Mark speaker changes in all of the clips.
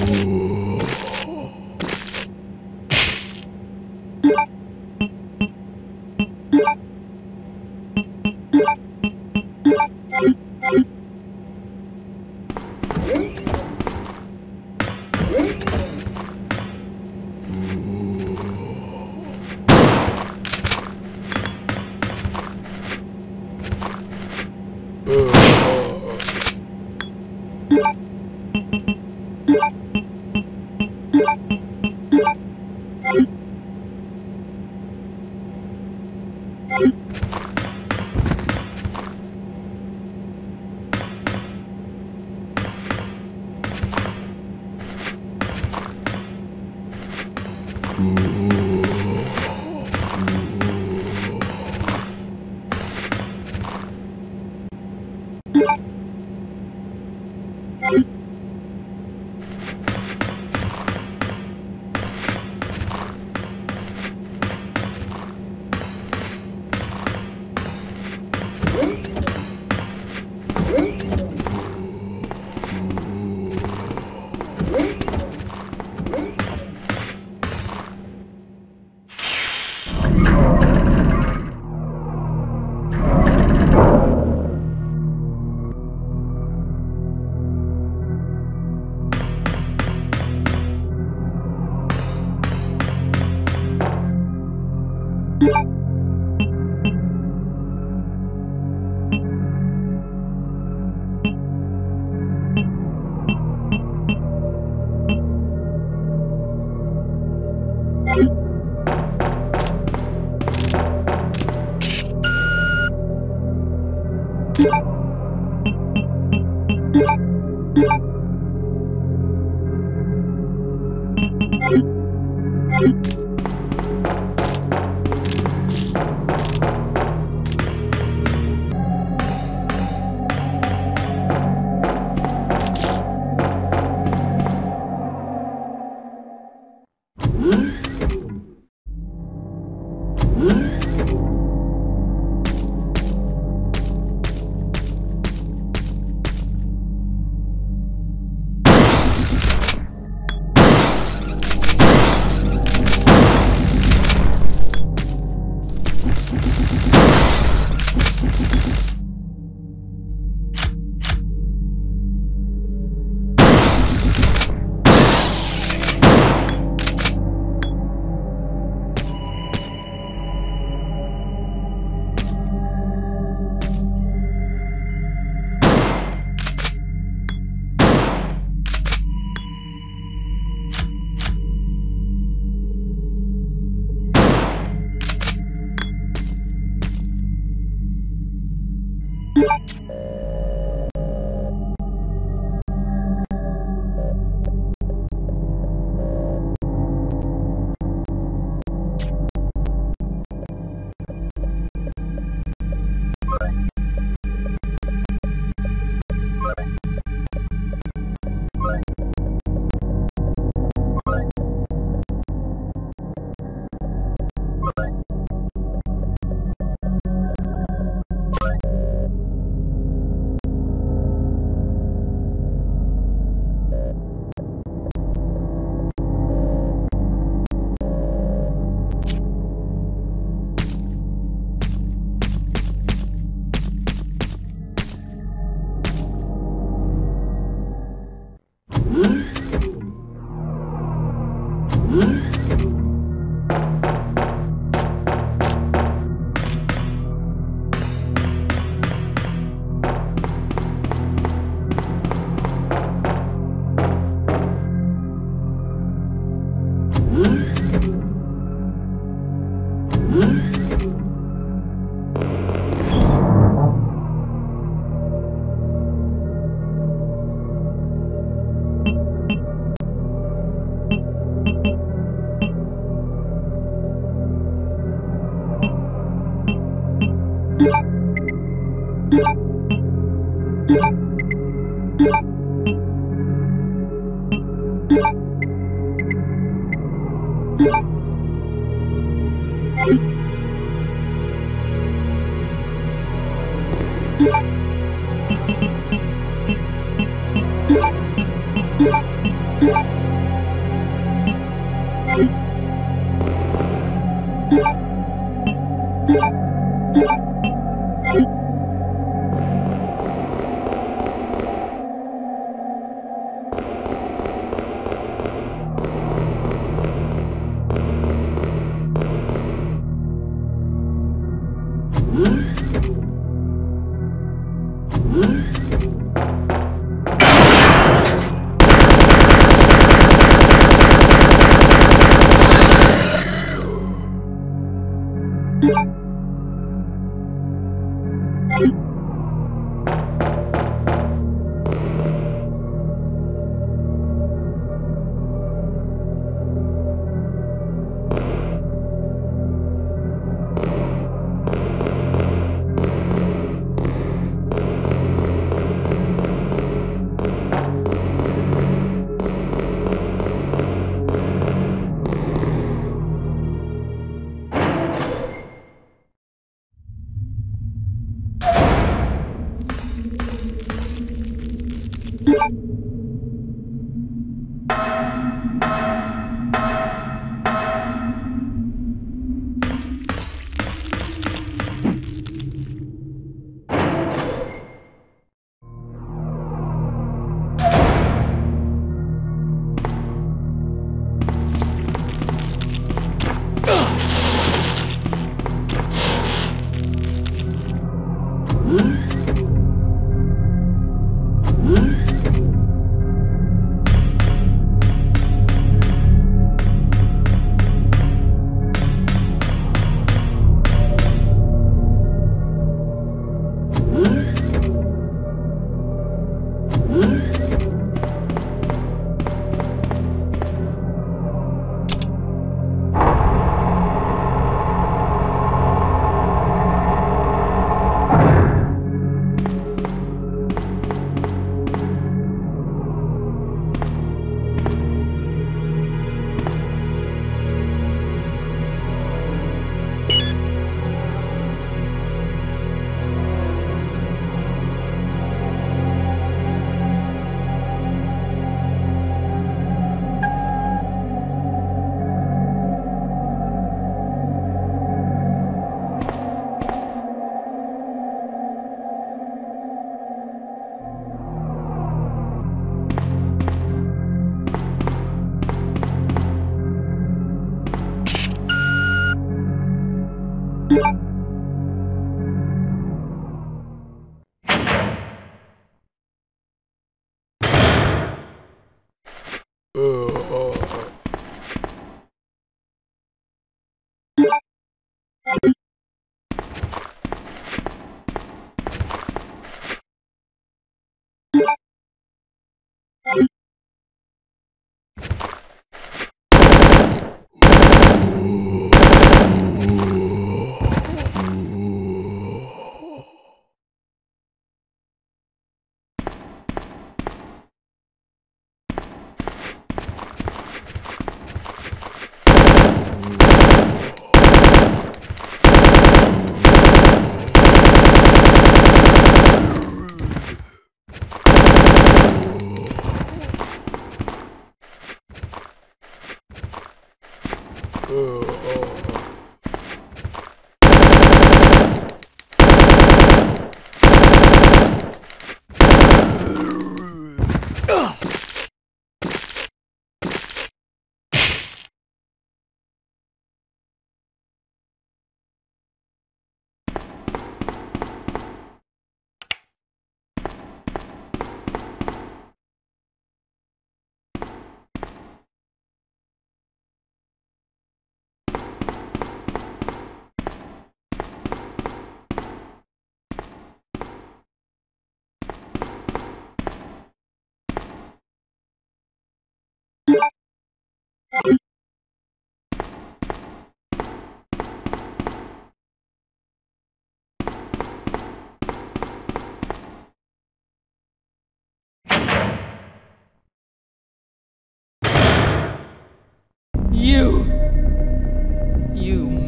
Speaker 1: Ooh. Ooh. you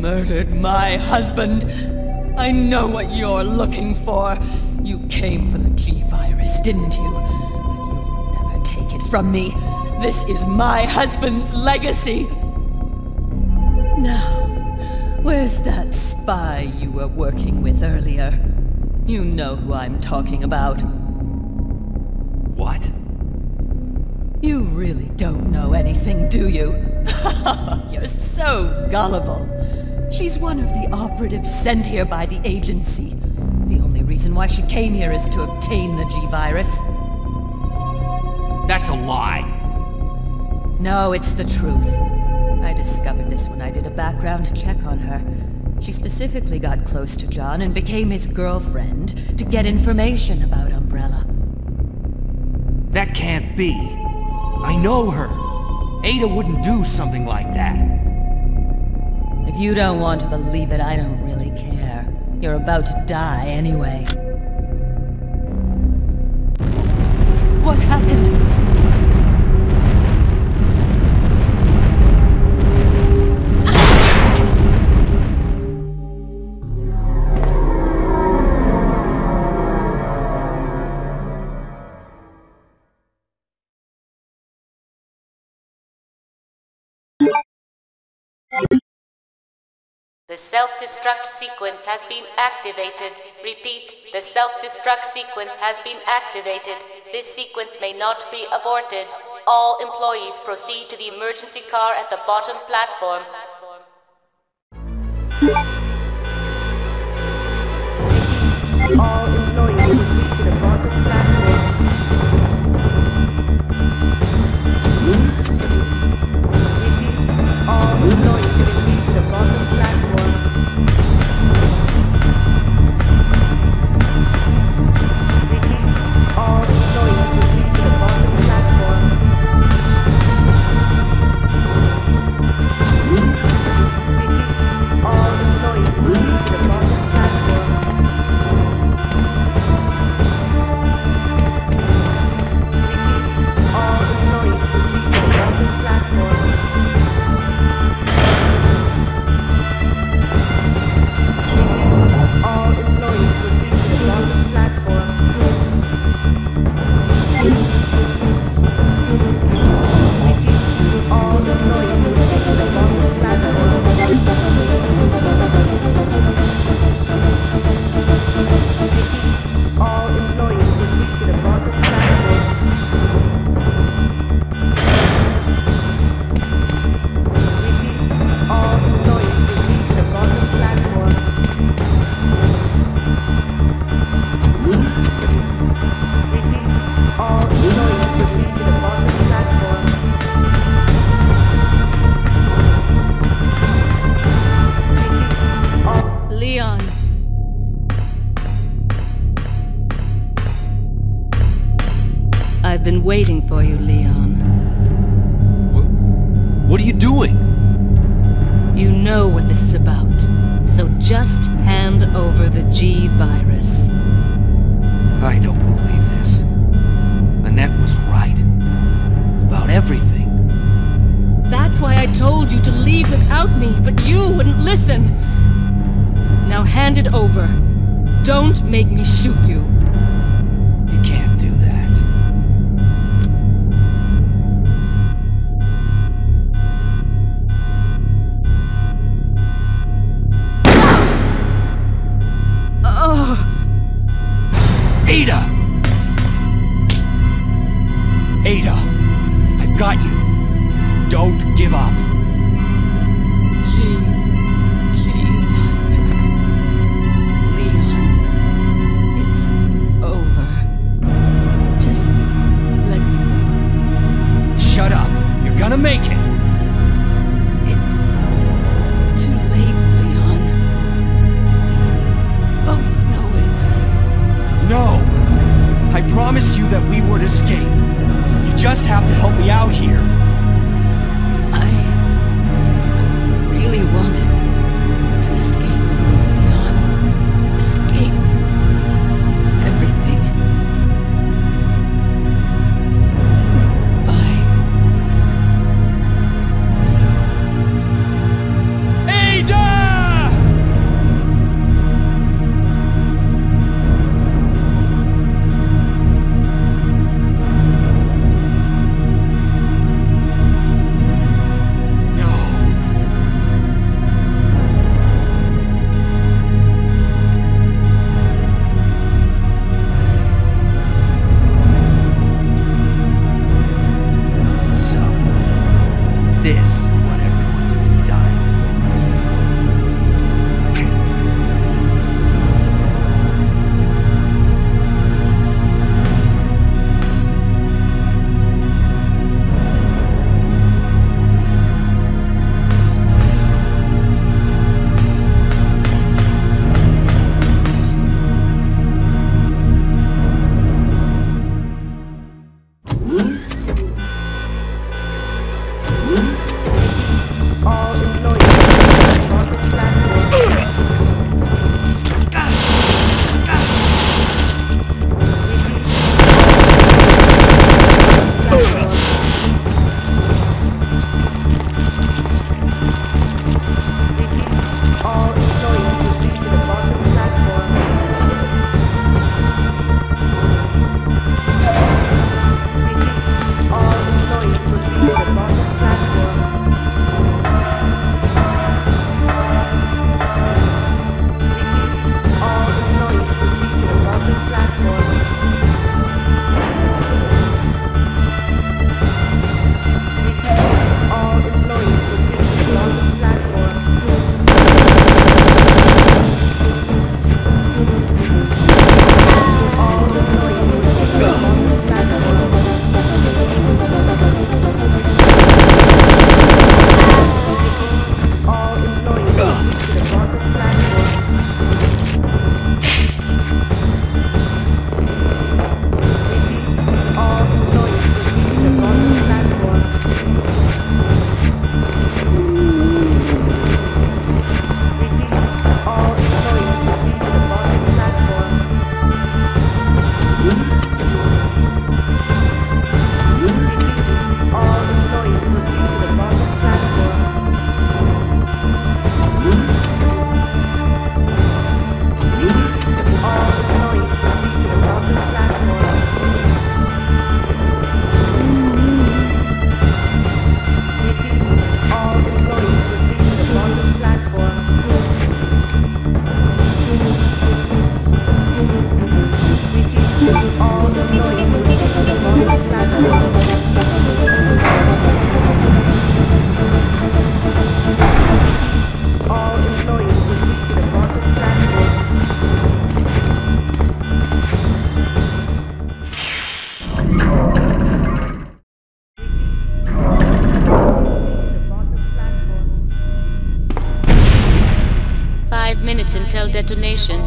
Speaker 1: murdered my husband. I know what you're looking for. You came for the G-Virus, didn't you? But you'll never take it from me. This is my husband's legacy. Now, where's that spy you were working with earlier? You know who I'm talking about.
Speaker 2: What?
Speaker 1: You really don't know anything, do you? You're so gullible. She's one of the operatives sent here by the agency. The only reason why she came here is to obtain the G-Virus.
Speaker 2: That's a lie.
Speaker 1: No, it's the truth. I discovered this when I did a background check on her. She specifically got close to John and became his girlfriend to get information about Umbrella.
Speaker 2: That can't be. I know her. Ada wouldn't do something like that.
Speaker 1: If you don't want to believe it, I don't really care. You're about to die anyway. What happened?
Speaker 3: The self-destruct sequence has been activated. Repeat, the self-destruct sequence has been activated. This sequence may not be aborted. All employees proceed to the emergency car at the bottom platform.
Speaker 2: Don't
Speaker 1: make me shoot you.
Speaker 2: You can't do that.
Speaker 1: Oh,
Speaker 2: Ada!
Speaker 1: Just
Speaker 2: have to help me out here.
Speaker 3: Detonation.